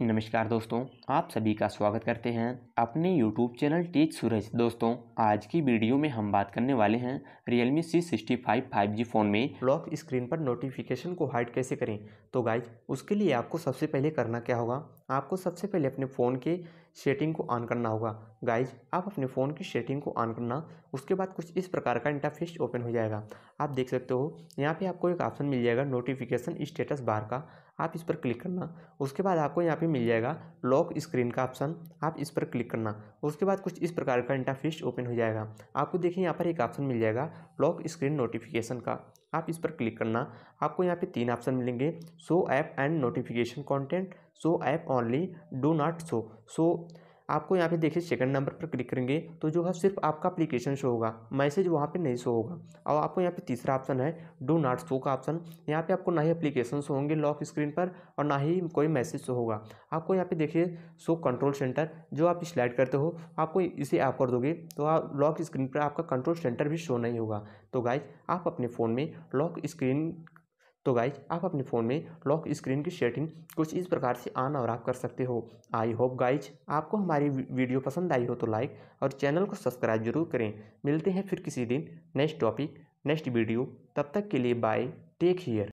नमस्कार दोस्तों, आप सभी का स्वागत करते हैं अपने YouTube चैनल टीच सूरज दोस्तों, आज की वीडियो में हम बात करने वाले हैं Realme C65 5G फ़ोन में। लॉक स्क्रीन पर नोटिफिकेशन को हाइड कैसे करें? तो गाइज़ उसके लिए आपको सबसे पहले करना क्या होगा? आपको सबसे पहले अपने फ़ोन के सेटिंग को ऑन करना होगा। गाइज़ आप अपने फ़ोन की सेटिंग को ऑन करना, उसके बाद कुछ इस प्रकार का इंटरफेस ओपन हो जाएगा। आप देख सकते हो, यहाँ पे आपको एक ऑप्शन मिल जाएगा नोटिफिकेशन स्टेटस बार का। आप इस पर क्लिक करना, उसके बाद आपको यहाँ पे मिल जाएगा लॉक स्क्रीन का ऑप्शन। आप इस पर क्लिक करना, उसके बाद कुछ इस प्रकार का इंटरफेस ओपन हो जाएगा। आपको देखिए, यहाँ पर एक ऑप्शन मिल जाएगा लॉक स्क्रीन नोटिफिकेशन का। आप इस पर क्लिक करना। आपको यहाँ पे तीन ऑप्शन मिलेंगे, show app and notification content, show app only, do not show. So आपको यहाँ पे देखिए सेकंड नंबर पर क्लिक करेंगे तो जो है सिर्फ़ आपका एप्लीकेशन शो होगा मैसेज वहाँ पे नहीं शो होगा। और आपको यहाँ पे तीसरा ऑप्शन है डू नॉट शो का ऑप्शन यहाँ पे आपको ना ही एप्लीकेशन शो होंगे लॉक स्क्रीन पर और ना ही कोई मैसेज शो होगा। आपको यहाँ पे देखिए शो कंट्रोल सेंटर जो आप स्लाइड करते हो, आपको इसे ऐप कर दोगे तो आप लॉक स्क्रीन पर आपका कंट्रोल सेंटर भी शो नहीं होगा। तो गाइज़ आप अपने फ़ोन में लॉक स्क्रीन तो गाइज़ आप अपने फ़ोन में लॉक स्क्रीन की सेटिंग कुछ इस प्रकार से ऑन और ऑफ़ कर सकते हो। आई होप गाइज़ आपको हमारी वीडियो पसंद आई हो तो लाइक और चैनल को सब्सक्राइब ज़रूर करें। मिलते हैं फिर किसी दिन नेक्स्ट टॉपिक नेक्स्ट वीडियो तब तक के लिए बाय टेक हियर